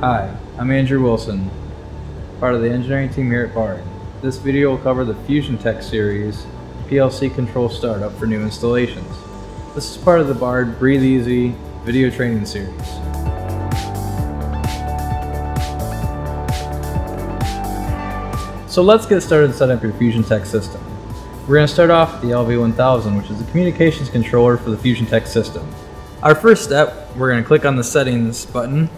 Hi, I'm Andrew Wilson, part of the engineering team here at Bard. This video will cover the FUSION-TEC series PLC control startup for new installations. This is part of the Bard Breathe Easy video training series. So let's get started setting up your FUSION-TEC system. We're going to start off with the LV1000, which is the communications controller for the FUSION-TEC system. Our first step, we're going to click on the settings button,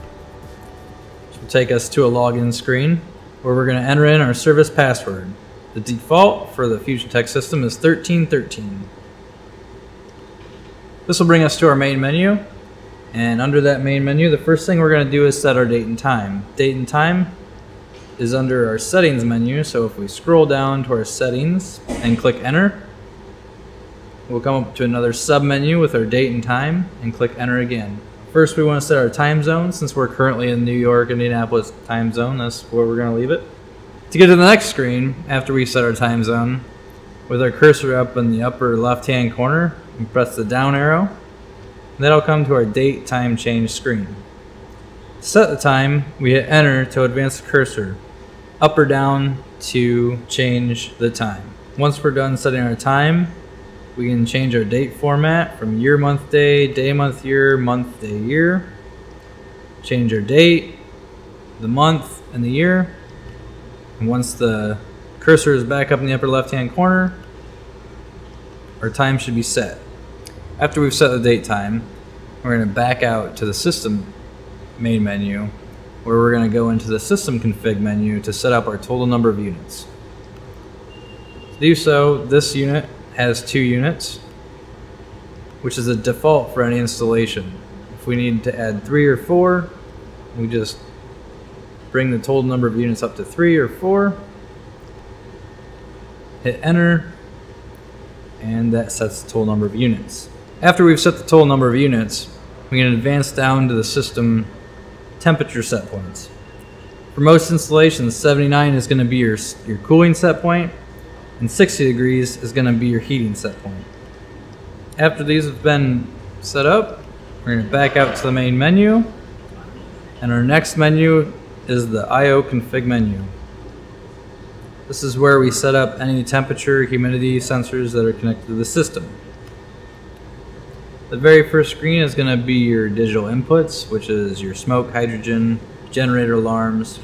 take us to a login screen, where we're going to enter in our service password. The default for the FUSION-TEC system is 1313. This will bring us to our main menu, and under that main menu, the first thing we're going to do is set our date and time. Date and time is under our settings menu. So if we scroll down to our settings and click enter, we'll come up to another sub menu with our date and time and click enter again. First, we want to set our time zone since we're currently in New York, Indianapolis time zone. That's where we're going to leave it. To get to the next screen, after we set our time zone, with our cursor up in the upper left hand corner, we press the down arrow. That'll come to our date time change screen. To set the time, we hit enter to advance the cursor up or down to change the time. Once we're done setting our time, we can change our date format from year, month, day, day, month, year, month, day, year. Change our date, the month, and the year. And once the cursor is back up in the upper left hand corner, our time should be set. After we've set the date time, we're going to back out to the system main menu where we're going to go into the system config menu to set up our total number of units. To do so, this unit has two units, which is a default for any installation. If we need to add three or four, we just bring the total number of units up to three or four, hit enter, and that sets the total number of units. After we've set the total number of units, we can advance down to the system temperature set points. For most installations, 79 is going to be your, your cooling set point, and 60 degrees is going to be your heating set point. After these have been set up, we're going to back out to the main menu, and our next menu is the I.O. config menu. This is where we set up any temperature, humidity sensors that are connected to the system. The very first screen is going to be your digital inputs, which is your smoke, hydrogen, generator alarms.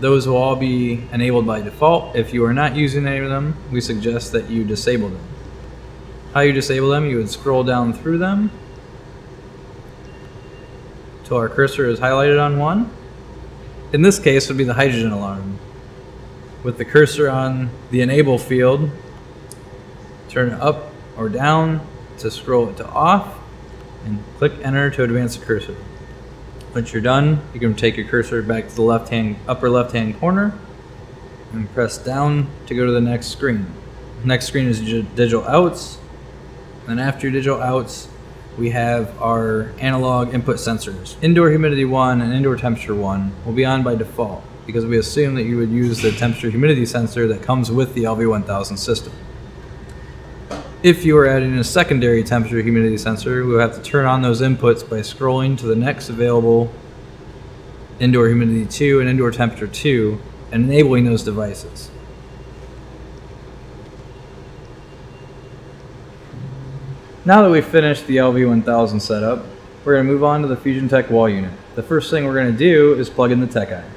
Those will all be enabled by default. If you are not using any of them, we suggest that you disable them. How you disable them, you would scroll down through them till our cursor is highlighted on one. In this case would be the hydrogen alarm. With the cursor on the enable field, turn it up or down to scroll it to off and click enter to advance the cursor. Once you're done, you can take your cursor back to the left hand, upper left hand corner and press down to go to the next screen. Next screen is digital outs. And after digital outs, we have our analog input sensors. Indoor humidity 1 and indoor temperature 1 will be on by default because we assume that you would use the temperature humidity sensor that comes with the LV1000 system. If you are adding a secondary temperature humidity sensor, we'll have to turn on those inputs by scrolling to the next available indoor humidity 2 and indoor temperature 2 and enabling those devices. Now that we've finished the LV1000 setup, we're going to move on to the FUSION-TEC wall unit. The first thing we're going to do is plug in the TEC-EYE.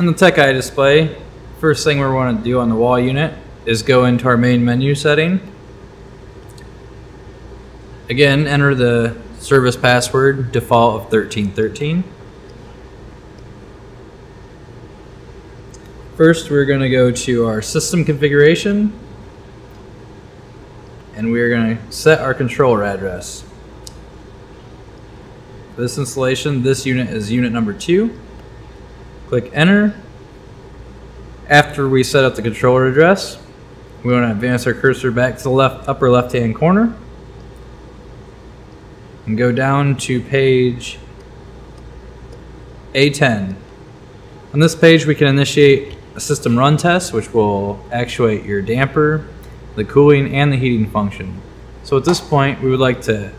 On the TEC-EYE display, First thing we want to do on the wall unit is go into our main menu setting. Again, enter the service password default of 1313. First, we're going to go to our system configuration and we're going to set our controller address. For this installation, this unit is unit number two. Click enter after we set up the controller address, we want to advance our cursor back to the left upper left hand corner and go down to page A10. On this page we can initiate a system run test which will actuate your damper, the cooling, and the heating function. So at this point we would like to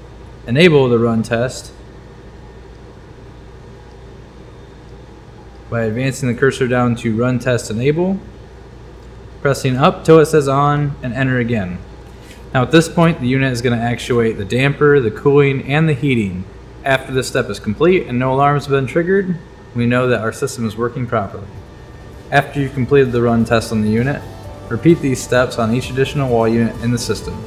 enable the run test by advancing the cursor down to run test enable, pressing up till it says on, and enter again. Now at this point, the unit is going to actuate the damper, the cooling, and the heating. After this step is complete and no alarms have been triggered, we know that our system is working properly. After you've completed the run test on the unit, repeat these steps on each additional wall unit in the system.